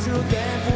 eyes will dance.